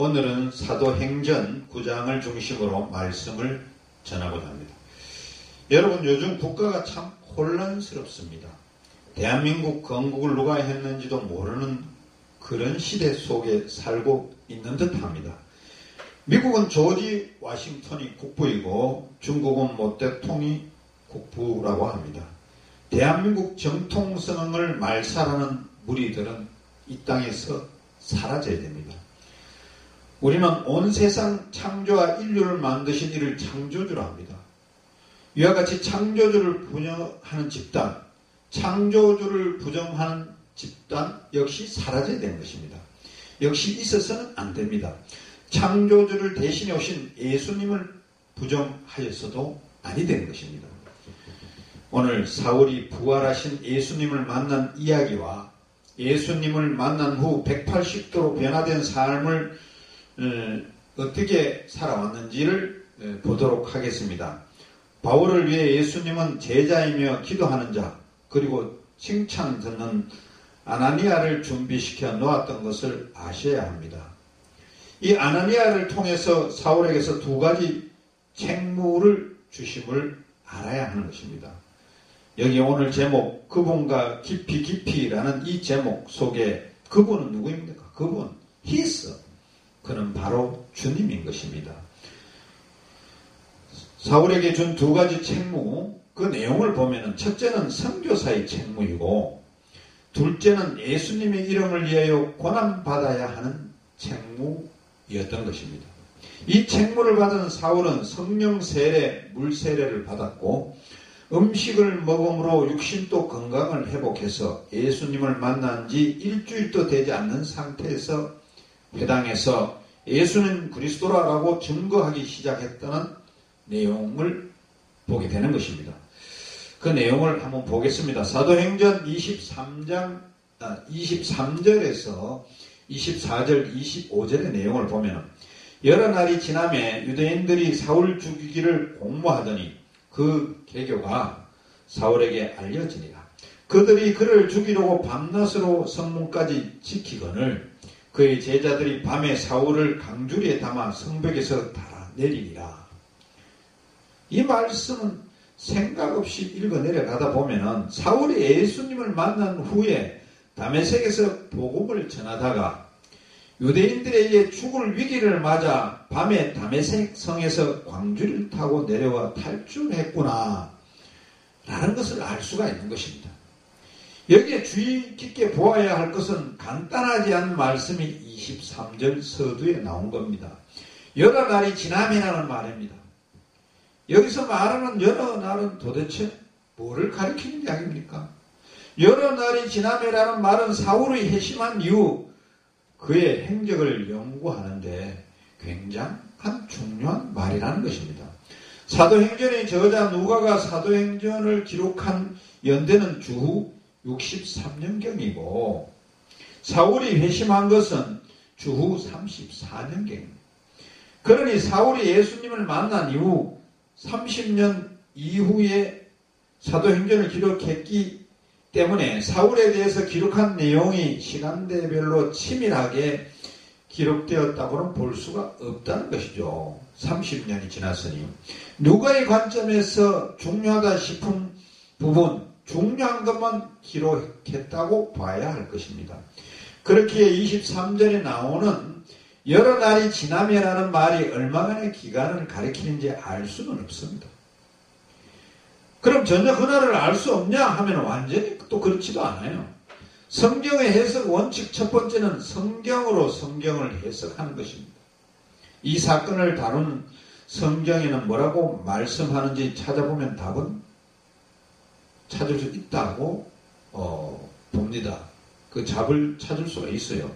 오늘은 사도행전 9장을 중심으로 말씀을 전하고자 합니다. 여러분 요즘 국가가 참 혼란스럽습니다. 대한민국 건국을 누가 했는지도 모르는 그런 시대 속에 살고 있는 듯 합니다. 미국은 조지 와싱턴이 국부이고 중국은 모태통이 국부라고 합니다. 대한민국 정통성을 말살하는 무리들은 이 땅에서 사라져야 됩니다. 우리는 온 세상 창조와 인류를 만드신 이를 창조주라 합니다. 이와 같이 창조주를 부정하는 집단, 창조주를 부정하는 집단 역시 사라져야 되는 것입니다. 역시 있어서는 안 됩니다. 창조주를 대신해 오신 예수님을 부정하였어도 아니 되는 것입니다. 오늘 사울이 부활하신 예수님을 만난 이야기와 예수님을 만난 후 180도로 변화된 삶을 어, 어떻게 살아왔는지를 어, 보도록 하겠습니다. 바울을 위해 예수님은 제자이며 기도하는 자 그리고 칭찬 듣는 아나니아를 준비시켜 놓았던 것을 아셔야 합니다. 이 아나니아를 통해서 사울에게서 두 가지 책무를 주심을 알아야 하는 것입니다. 여기 오늘 제목 그분과 깊이 깊이라는 이 제목 속에 그분은 누구입니까? 그분 히스 그는 바로 주님인 것입니다. 사울에게 준 두 가지 책무 그 내용을 보면은 첫째는 선교사의 책무이고 둘째는 예수님의 이름을 위하여 고난 받아야 하는 책무였던 것입니다. 이 책무를 받은 사울은 성령 세례, 물 세례를 받았고 음식을 먹음으로 육신도 건강을 회복해서 예수님을 만난 지 일주일도 되지 않는 상태에서 회당에서 예수는 그리스도라라고 증거하기 시작했다는 내용을 보게 되는 것입니다. 그 내용을 한번 보겠습니다. 사도행전 23장, 아, 23절에서 24절, 25절의 내용을 보면 여러 날이 지남에 유대인들이 사울 죽이기를 공모하더니 그 계교가 사울에게 알려지니라. 그들이 그를 죽이려고 밤낮으로 성문까지 지키거늘 그의 제자들이 밤에 사울을 강주리에 담아 성벽에서 달아 내리니라. 이 말씀은 생각 없이 읽어 내려가다 보면은 사울이 예수님을 만난 후에 담에색에서 복음을 전하다가 유대인들에게 죽을 위기를 맞아 밤에 담에색 성에서 광주를 타고 내려와 탈출했구나 라는 것을 알 수가 있는 것입니다. 여기에 주의 깊게 보아야 할 것은 간단하지 않은 말씀이 23절 서두에 나온 겁니다. 여러 날이 지나면이라는 말입니다. 여기서 말하는 여러 날은 도대체 뭐를 가리키는 이야기입니까? 여러 날이 지나면이라는 말은 사울의 회심한 이후 그의 행적을 연구하는데 굉장한 중요한 말이라는 것입니다. 사도행전의 저자 누가가 사도행전을 기록한 연대는 주후 63년경이고 사울이 회심한 것은 주후 34년경입니다. 그러니 사울이 예수님을 만난 이후 30년 이후에 사도행전을 기록했기 때문에 사울에 대해서 기록한 내용이 시간대별로 치밀하게 기록되었다고는 볼 수가 없다는 것이죠. 30년이 지났으니. 누가의 관점에서 중요하다 싶은 부분, 중요한 것만 기록했다고 봐야 할 것입니다. 그렇게 23절에 나오는 여러 날이 지나면라는 말이 얼마간의 기간을 가리키는지 알 수는 없습니다. 그럼 전혀 그날을 알 수 없냐 하면 완전히 또 그렇지도 않아요. 성경의 해석 원칙 첫 번째는 성경으로 성경을 해석하는 것입니다. 이 사건을 다룬 성경에는 뭐라고 말씀하는지 찾아보면 답은 찾을 수 있다고 어, 봅니다. 그 답을 찾을 수가 있어요.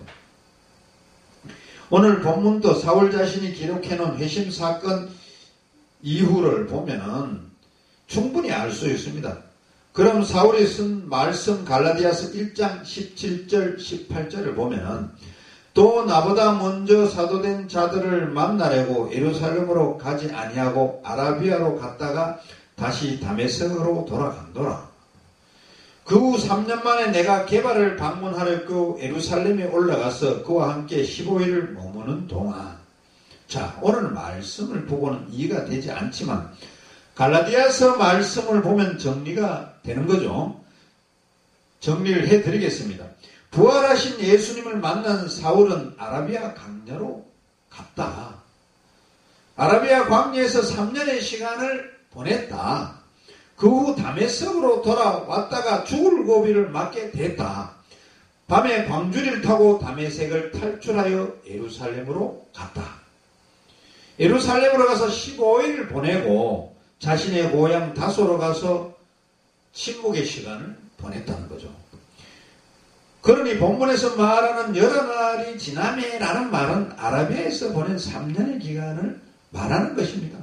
오늘 본문도 사울 자신이 기록해놓은 회심 사건 이후를 보면은 충분히 알 수 있습니다. 그럼 사울이 쓴 말씀 갈라디아서 1장 17절 18절을 보면은 또 나보다 먼저 사도된 자들을 만나려고 예루살렘으로 가지 아니하고 아라비아로 갔다가 다시 다메섹으로 돌아간도라. 그 후 3년 만에 내가 개발을 방문하려고 에루살렘에 올라가서 그와 함께 15일을 머무는 동안 자 오늘 말씀을 보고는 이해가 되지 않지만 갈라디아서 말씀을 보면 정리가 되는 거죠. 정리를 해드리겠습니다. 부활하신 예수님을 만난 사울은 아라비아 강야로 갔다. 아라비아 광야에서 3년의 시간을 보냈다. 그 후 다메섹으로 돌아왔다가 죽을 고비를 맞게 됐다. 밤에 광주리를 타고 다메섹을 탈출하여 예루살렘으로 갔다. 예루살렘으로 가서 15일을 보내고 자신의 고향 다소로 가서 침묵의 시간을 보냈다는 거죠. 그러니 본문에서 말하는 여러 날이 지나매라는 말은 아라비아에서 보낸 3년의 기간을 말하는 것입니다.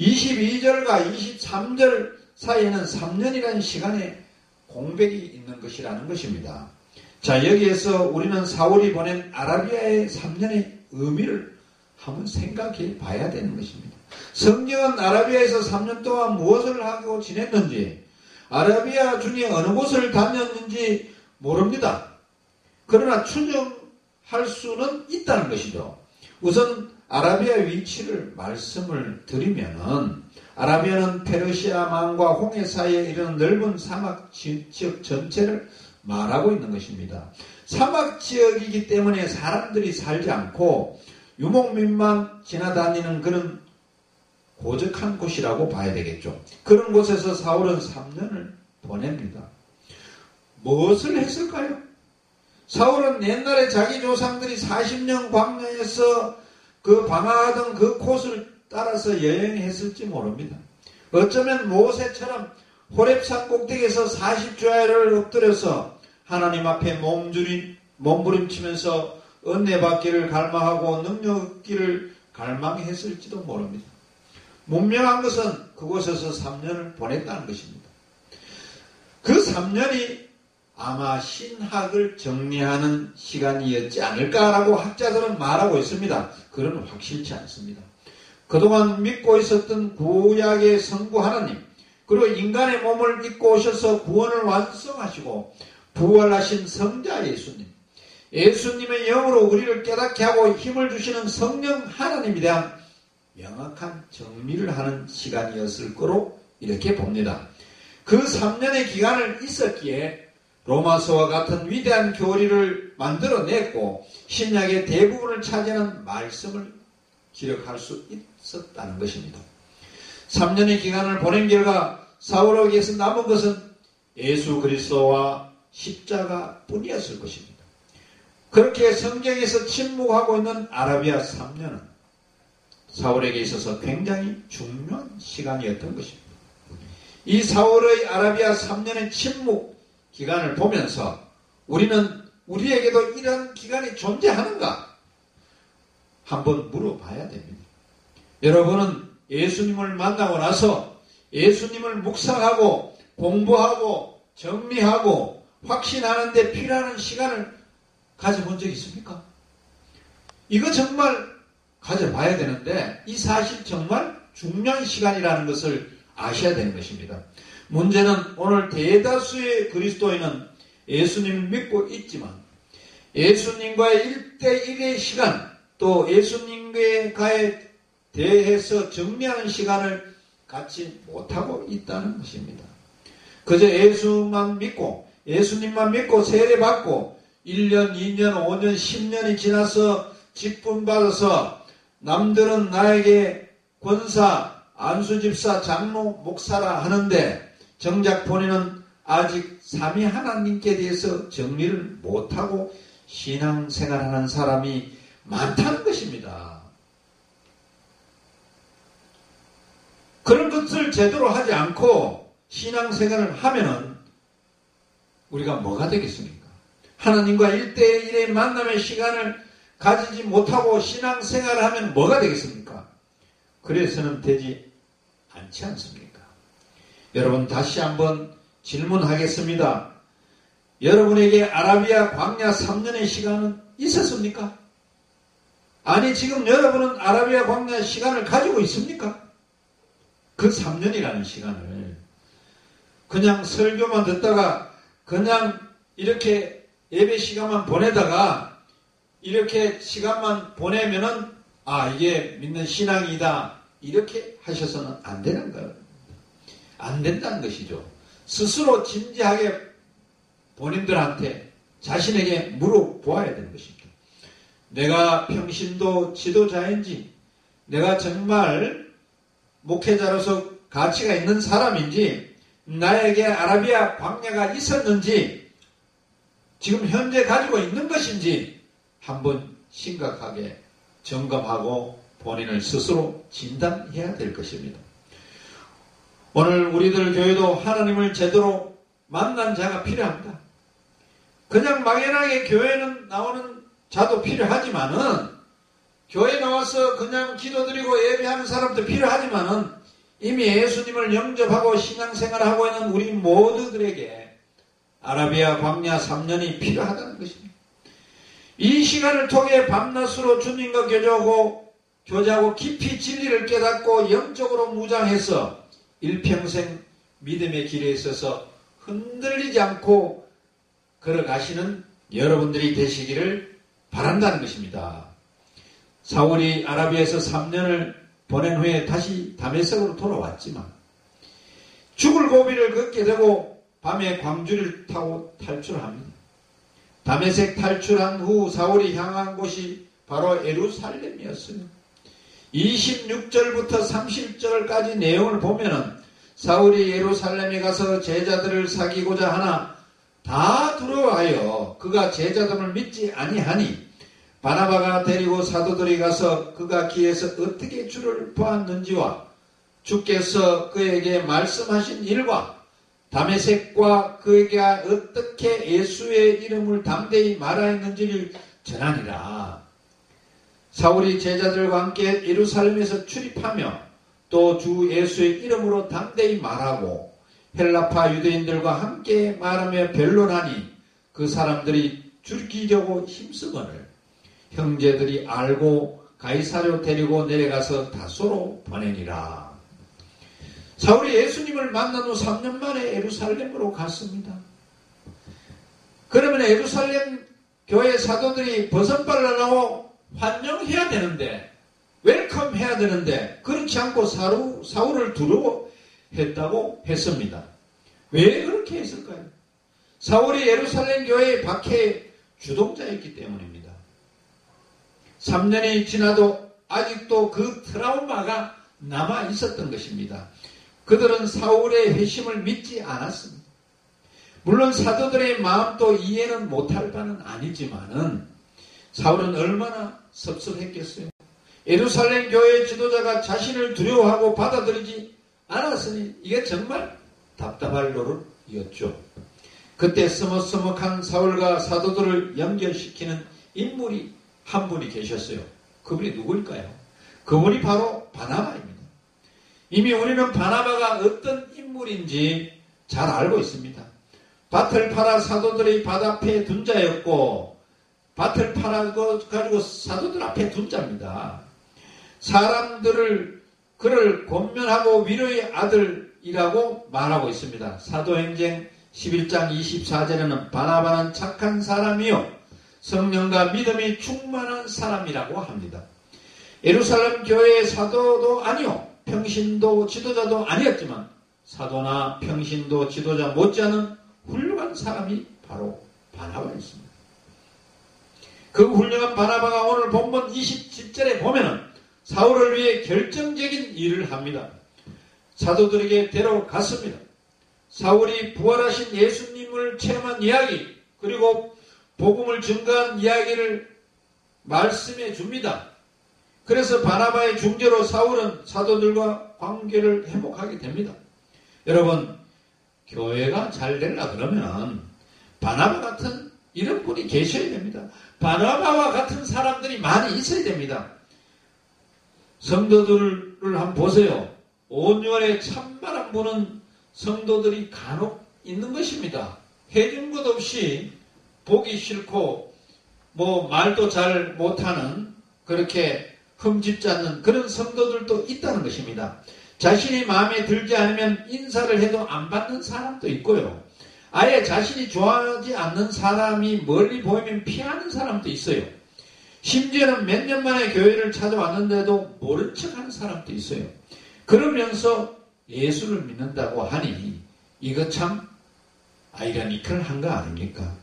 22절과 23절 사이에는 3년이라는 시간에 공백이 있는 것이라는 것입니다. 자, 여기에서 우리는 사울이 보낸 아라비아의 3년의 의미를 한번 생각해 봐야 되는 것입니다. 성경은 아라비아에서 3년 동안 무엇을 하고 지냈는지, 아라비아 중에 어느 곳을 다녔는지 모릅니다. 그러나 추정할 수는 있다는 것이죠. 우선 아라비아 위치를 말씀을 드리면은 아라비아는 페르시아망과 홍해 사이에 이르는 넓은 사막 지역 전체를 말하고 있는 것입니다. 사막 지역이기 때문에 사람들이 살지 않고 유목민만 지나다니는 그런 고적한 곳이라고 봐야 되겠죠. 그런 곳에서 사울은 3년을 보냅니다. 무엇을 했을까요? 사울은 옛날에 자기 조상들이 40년 광야에서 그 방황하던 그 코스를 따라서 여행했을지 모릅니다. 어쩌면 모세처럼 호랩산 꼭대기에서 40주야를 엎드려서 하나님 앞에 몸주린, 몸부림치면서 은혜 받기를 갈망하고 능력 얻기를 갈망했을지도 모릅니다. 문명한 것은 그곳에서 3년을 보냈다는 것입니다. 그 3년이 아마 신학을 정리하는 시간이었지 않을까라고 학자들은 말하고 있습니다. 그런 확실치 않습니다. 그동안 믿고 있었던 구약의 성부 하나님, 그리고 인간의 몸을 입고 오셔서 구원을 완성하시고 부활하신 성자 예수님, 예수님의 영으로 우리를 깨닫게 하고 힘을 주시는 성령 하나님에 대한 명확한 정리를 하는 시간이었을 거로 이렇게 봅니다. 그 3년의 기간을 있었기에 로마서와 같은 위대한 교리를 만들어냈고 신약의 대부분을 차지하는 말씀을 기록할 수 있었다는 것입니다. 3년의 기간을 보낸 결과 사울에게서 남은 것은 예수 그리스도와 십자가 뿐이었을 것입니다. 그렇게 성경에서 침묵하고 있는 아라비아 3년은 사울에게 있어서 굉장히 중요한 시간이었던 것입니다. 이 사울의 아라비아 3년의 침묵 기간을 보면서 우리는 우리에게도 이런 기간이 존재하는가? 한번 물어봐야 됩니다. 여러분은 예수님을 만나고 나서 예수님을 묵상하고 공부하고 정리하고 확신하는데 필요한 시간을 가져본 적 있습니까? 이거 정말 가져봐야 되는데 이 사실 정말 중요한 시간이라는 것을 아셔야 되는 것입니다. 문제는 오늘 대다수의 그리스도인은 예수님을 믿고 있지만 예수님과의 1대1의 시간 또 예수님과에 대해서 정리하는 시간을 갖지 못하고 있다는 것입니다. 그저 예수만 믿고 예수님만 믿고 세례받고 1년, 2년, 5년, 10년이 지나서 직분받아서 남들은 나에게 권사, 안수집사, 장로, 목사라 하는데 정작 본인은 아직 삼위 하나님께 대해서 정리를 못하고 신앙생활하는 사람이 많다는 것입니다. 그런 것을 제대로 하지 않고 신앙생활을 하면은 우리가 뭐가 되겠습니까? 하나님과 1대1의 만남의 시간을 가지지 못하고 신앙생활을 하면 뭐가 되겠습니까? 그래서는 되지 않지 않습니까? 여러분 다시 한번 질문하겠습니다. 여러분에게 아라비아 광야 3년의 시간은 있었습니까? 아니 지금 여러분은 아라비아 광야 시간을 가지고 있습니까? 그 3년이라는 시간을 그냥 설교만 듣다가 그냥 이렇게 예배 시간만 보내다가 이렇게 시간만 보내면은 아 이게 믿는 신앙이다 이렇게 하셔서는 안 되는 거예요. 안 된다는 것이죠. 스스로 진지하게 본인들한테 자신에게 물어보아야 되는 것입니다. 내가 평신도 지도자인지 내가 정말 목회자로서 가치가 있는 사람인지 나에게 아라비아 광야가 있었는지 지금 현재 가지고 있는 것인지 한번 심각하게 점검하고 본인을 스스로 진단해야 될 것입니다. 오늘 우리들 교회도 하나님을 제대로 만난 자가 필요합니다. 그냥 막연하게 교회는 나오는 자도 필요하지만은 교회 나와서 그냥 기도드리고 예배하는 사람도 필요하지만은 이미 예수님을 영접하고 신앙생활을 하고 있는 우리 모두들에게 아라비아 광야 3년이 필요하다는 것입니다. 이 시간을 통해 밤낮으로 주님과 교제하고 교제하고 깊이 진리를 깨닫고 영적으로 무장해서 일평생 믿음의 길에 있어서 흔들리지 않고 걸어가시는 여러분들이 되시기를 바란다는 것입니다. 사울이 아라비아에서 3년을 보낸 후에 다시 다메섹으로 돌아왔지만 죽을 고비를 걷게 되고 밤에 광주를 타고 탈출합니다. 다메섹 탈출한 후 사울이 향한 곳이 바로 에루살렘이었어요. 26절부터 30절까지 내용을 보면은 사울이 예루살렘에 가서 제자들을 사귀고자 하나 다 들어와요. 그가 제자들을 믿지 아니하니 바나바가 데리고 사도들이 가서 그가 길에서 어떻게 주를 보았는지와 주께서 그에게 말씀하신 일과 다메섹과 그에게 어떻게 예수의 이름을 담대히 말하였는지를 전하니라. 사울이 제자들과 함께 예루살렘에서 출입하며 또 주 예수의 이름으로 담대히 말하고 헬라파 유대인들과 함께 말하며 변론하니 그 사람들이 죽이려고 힘쓰거늘 형제들이 알고 가이사랴로 데리고 내려가서 다소로 보내니라. 사울이 예수님을 만난 후 3년 만에 예루살렘으로 갔습니다. 그러면 예루살렘 교회 사도들이 버선발을 하고 환영해야 되는데 welcome 해야 되는데 그렇지 않고 사루, 사울을 두려워했다고 했습니다. 왜 그렇게 했을까요? 사울이 예루살렘 교회의 박해 주동자였기 때문입니다. 3년이 지나도 아직도 그 트라우마가 남아 있었던 것입니다. 그들은 사울의 회심을 믿지 않았습니다. 물론 사도들의 마음도 이해는 못할 바는 아니지만은 사울은 얼마나 섭섭했겠어요. 예루살렘 교회 지도자가 자신을 두려워하고 받아들이지 않았으니 이게 정말 답답할 노릇이었죠. 그때 서먹서먹한 사울과 사도들을 연결시키는 인물이 한 분이 계셨어요. 그분이 누구일까요? 그분이 바로 바나바입니다. 이미 우리는 바나바가 어떤 인물인지 잘 알고 있습니다. 밭을 팔아 사도들의 밭 앞에 둔 자였고 밭을 팔아 가지고 사도들 앞에 둔 자입니다. 사람들을 그를 권면하고 위로의 아들이라고 말하고 있습니다. 사도행전 11장 24절에는 바나바는 착한 사람이요 성령과 믿음이 충만한 사람이라고 합니다. 예루살렘 교회의 사도도 아니요 평신도 지도자도 아니었지만 사도나 평신도 지도자 못지않은 훌륭한 사람이 바로 바나바였습니다. 그 훌륭한 바나바가 오늘 본문 20절에 보면은 사울을 위해 결정적인 일을 합니다. 사도들에게 데려갔습니다. 사울이 부활하신 예수님을 체험한 이야기 그리고 복음을 증거한 이야기를 말씀해 줍니다. 그래서 바나바의 중재로 사울은 사도들과 관계를 회복하게 됩니다. 여러분, 교회가 잘 되려 그러면 바나바 같은 이런 분이 계셔야 됩니다. 바나바와 같은 사람들이 많이 있어야 됩니다. 성도들을 한번 보세요. 온유월에 참말한 분은 성도들이 간혹 있는 것입니다. 해준 것 없이 보기 싫고 뭐 말도 잘 못하는 그렇게 흠집지 않는 그런 성도들도 있다는 것입니다. 자신이 마음에 들지 않으면 인사를 해도 안 받는 사람도 있고요. 아예 자신이 좋아하지 않는 사람이 멀리 보이면 피하는 사람도 있어요. 심지어는 몇 년 만에 교회를 찾아왔는데도 모른 척 하는 사람도 있어요. 그러면서 예수를 믿는다고 하니 이거 참 아이러니컬한 거 아닙니까?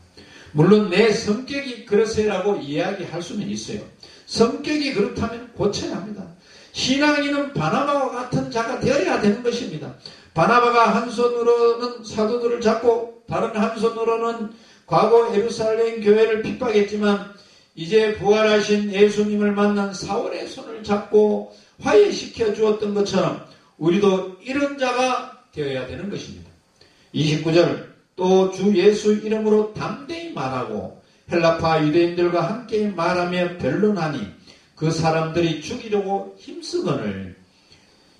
물론 내 성격이 그러세라고 이야기할 수는 있어요. 성격이 그렇다면 고쳐야 합니다. 신앙인은 바나바와 같은 자가 되어야 되는 것입니다. 바나바가 한 손으로는 사도들을 잡고 다른 한 손으로는 과거 에루살렘 교회를 핍박했지만 이제 부활하신 예수님을 만난 사월의 손을 잡고 화해시켜 주었던 것처럼 우리도 이런 자가 되어야 되는 것입니다. 29절 또 주 예수 이름으로 담대히 말하고 헬라파 유대인들과 함께 말하며 변론하니 그 사람들이 죽이려고 힘쓰거늘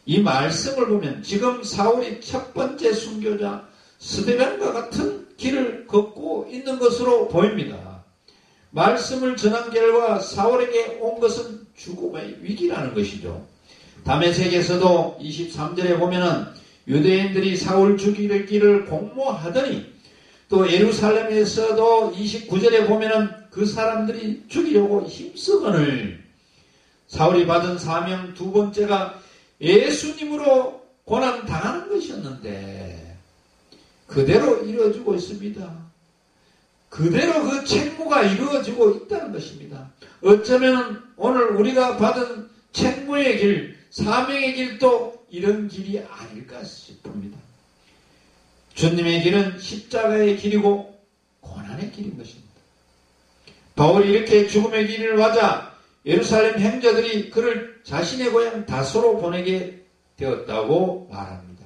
이 말씀을 보면 지금 사울이 첫 번째 순교자 스데반과 같은 길을 걷고 있는 것으로 보입니다. 말씀을 전한 결과 사울에게 온 것은 죽음의 위기라는 것이죠. 담에색에서도 23절에 보면은 유대인들이 사울 길을 공모하더니 또 예루살렘에서도 29절에 보면은 그 사람들이 죽이려고 힘쓰거늘 사울이 받은 사명 두 번째가 예수님으로 고난 당하는 것이었는데 그대로 이루어지고 있습니다. 그대로 그 책무가 이루어지고 있다는 것입니다. 어쩌면 오늘 우리가 받은 책무의 길, 사명의 길도 이런 길이 아닐까 싶습니다. 주님의 길은 십자가의 길이고 고난의 길인 것입니다. 바울이 이렇게 죽음의 길을 맞아 예루살렘 행자들이 그를 자신의 고향 다소로 보내게 되었다고 말합니다.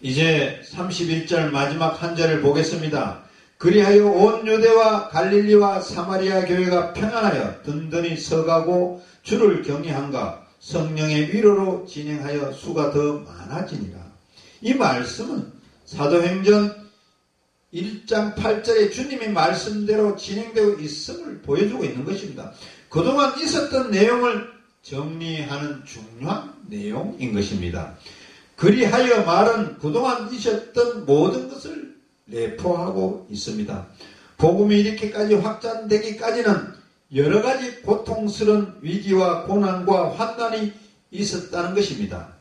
이제 31절 마지막 한 절을 보겠습니다. 그리하여 온 유대와 갈릴리와 사마리아 교회가 평안하여 든든히 서가고 주를 경외한가 성령의 위로로 진행하여 수가 더 많아지니라. 이 말씀은 사도행전 1장 8절에 주님의 말씀대로 진행되고 있음을 보여주고 있는 것입니다. 그동안 있었던 내용을 정리하는 중요한 내용인 것입니다. 그리하여 말은 그동안 있었던 모든 것을 내포하고 있습니다. 복음이 이렇게까지 확장되기까지는 여러 가지 고통스러운 위기와 고난과 환난이 있었다는 것입니다.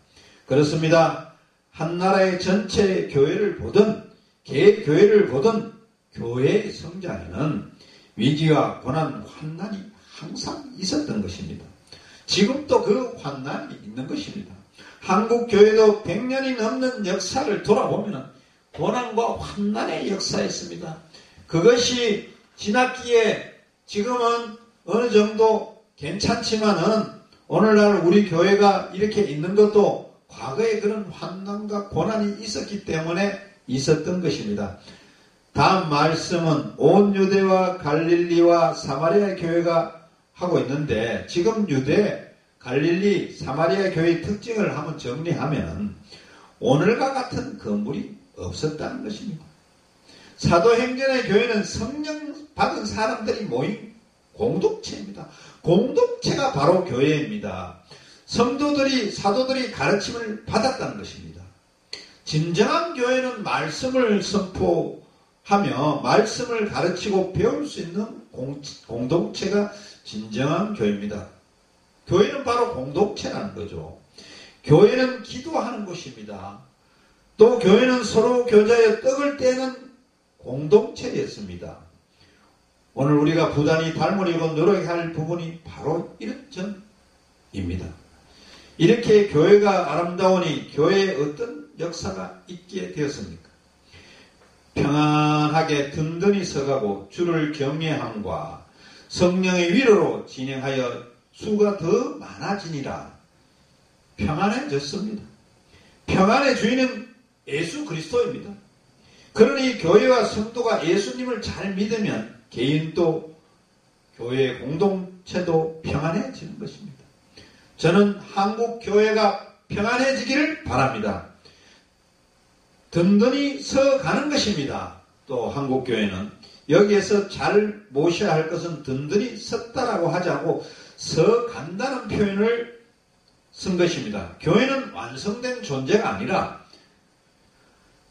그렇습니다. 한 나라의 전체 교회를 보든 개 교회를 보든 교회의 성장에는 위기와 고난, 환난이 항상 있었던 것입니다. 지금도 그 환난이 있는 것입니다. 한국 교회도 100년이 넘는 역사를 돌아보면 고난과 환난의 역사였습니다. 그것이 지났기에 지금은 어느 정도 괜찮지만은 오늘날 우리 교회가 이렇게 있는 것도 과거에 그런 환난과 고난이 있었기 때문에 있었던 것입니다. 다음 말씀은 온 유대와 갈릴리와 사마리아 교회가 하고 있는데 지금 유대, 갈릴리, 사마리아 교회의 특징을 한번 정리하면 오늘과 같은 건물이 없었다는 것입니다. 사도행전의 교회는 성령 받은 사람들이 모인 공동체입니다. 공동체가 바로 교회입니다. 성도들이 사도들이 가르침을 받았다는 것입니다. 진정한 교회는 말씀을 선포하며 말씀을 가르치고 배울 수 있는 공, 공동체가 진정한 교회입니다. 교회는 바로 공동체라는 거죠. 교회는 기도하는 곳입니다. 또 교회는 서로 교자에 떡을 떼는 공동체였습니다. 오늘 우리가 부단히 닮으려고 노력할 부분이 바로 이런 점입니다. 이렇게 교회가 아름다우니 교회에 어떤 역사가 있게 되었습니까? 평안하게 든든히 서가고 주를 경외함과 성령의 위로로 진행하여 수가 더 많아지니라 평안해졌습니다. 평안의 주인은 예수 그리스도입니다. 그러니 교회와 성도가 예수님을 잘 믿으면 개인도 교회 공동체도 평안해지는 것입니다. 저는 한국 교회가 평안해지기를 바랍니다. 든든히 서 가는 것입니다. 또 한국 교회는 여기에서 잘 모셔야 할 것은 든든히 섰다라고 하지 않고 서 간다는 표현을 쓴 것입니다. 교회는 완성된 존재가 아니라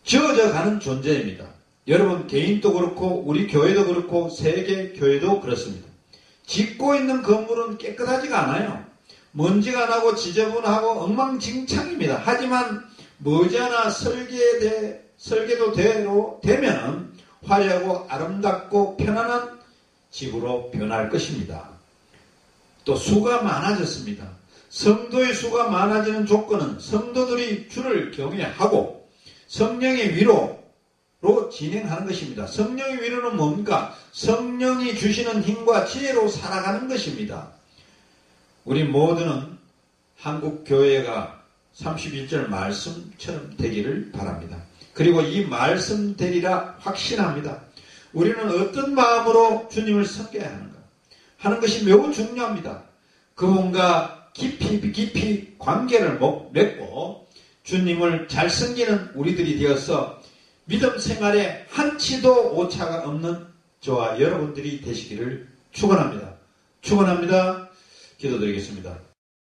지어져 가는 존재입니다. 여러분 개인도 그렇고 우리 교회도 그렇고 세계 교회도 그렇습니다. 짓고 있는 건물은 깨끗하지가 않아요. 먼지가 나고 지저분하고 엉망진창입니다. 하지만 머지않아 설계대, 설계도대로 되면 화려하고 아름답고 편안한 집으로 변할 것입니다. 또 수가 많아졌습니다. 성도의 수가 많아지는 조건은 성도들이 주를 경외하고 성령의 위로로 진행하는 것입니다. 성령의 위로는 뭡니까? 성령이 주시는 힘과 지혜로 살아가는 것입니다. 우리 모두는 한국 교회가 31절 말씀처럼 되기를 바랍니다. 그리고 이 말씀 되리라 확신합니다. 우리는 어떤 마음으로 주님을 섬겨야 하는가 하는 것이 매우 중요합니다. 그분과 깊이 깊이 관계를 맺고 주님을 잘 섬기는 우리들이 되어서 믿음 생활에 한치도 오차가 없는 저와 여러분들이 되시기를 축원합니다. 축원합니다. 기도드리겠습니다.